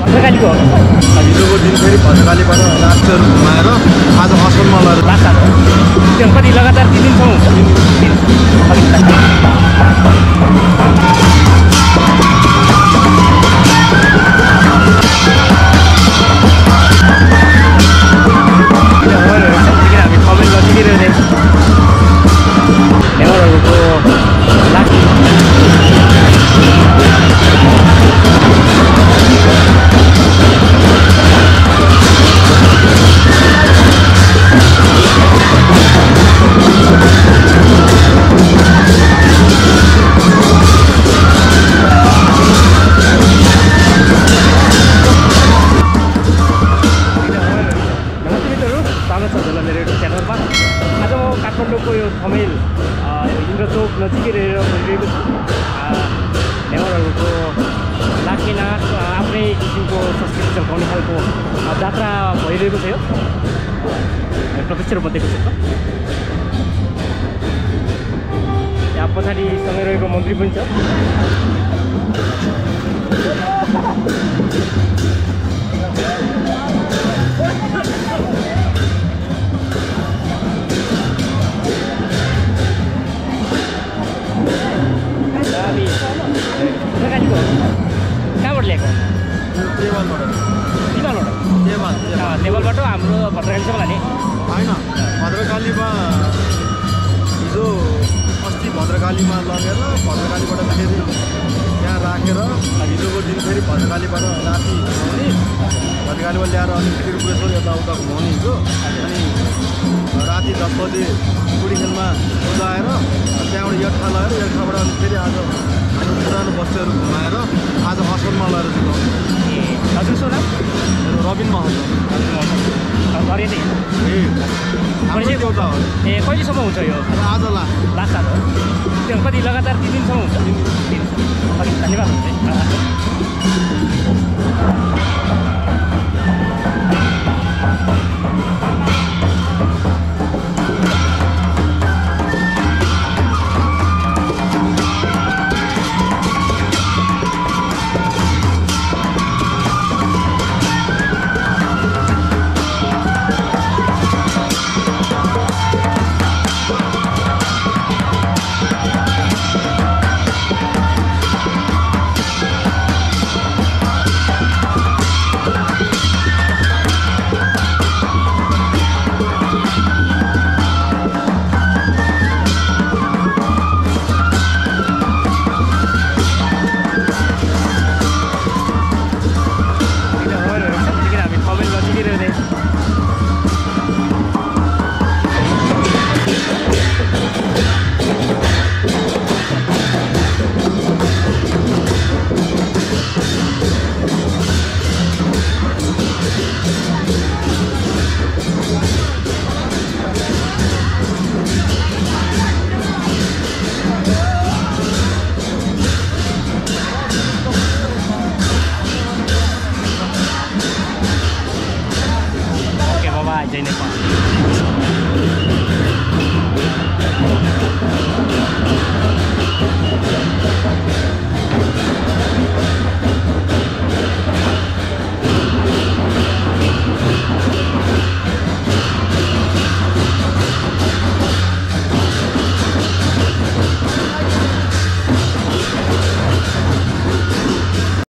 भद्रकालीको हो हिजोको दिन फेरि भद्रकालीबाट राष्ट्रहरू घुमाएर आज असलमा लगेर त्यो कति लगातार तिन दिनसम्म छ होला मेरो युट्युब च्यानलमा। आज म काठमाडौँको यो थमेल इन्द्रचोक नजिकै रहेर बसिरहेको छु। नेवारहरूको लाखे नाच आफ्नै किसिमको संस्कृति झल्काउने खालको जात्रा भइरहेको छ यो। यो प्रत्यक्ष रूपमा देख्न सक्छ। यहाँ पछाडि सँगै रहेको मन्त्री पनि छ। कहाँबाट ल्याएको लेभलबाट हाम्रो भद्रकालीसम्म लाने। होइन भद्रकालीमा हिजो अस्ति भद्रकालीमा लगेर भद्रकालीबाट फेरि त्यहाँ राखेर हिजोको दिन फेरि भद्रकालीबाट राति घुमाउने भद्रकालीबाट ल्याएर अनि फेरि यताउता घुमाउने हिजो। अनि दस बजे कुडीखेलमा बुझाएर त्यहाँबाट यर्खा लगेर यर्खाबाट अनि फेरि आज हाम्रो पुरानो बस्तीहरू घुमाएर आज असलमा लगेर जुगाउने ए हजुर रबिन महल हो। घरे नै ए हो। ए कहिलेसम्म हुन्छ यो? आज ला। लासा हो? त्यो कति लगातार तिन दिनसम्म हुन्छ? तिन दिन धन्यवाद हुन्छ Ini.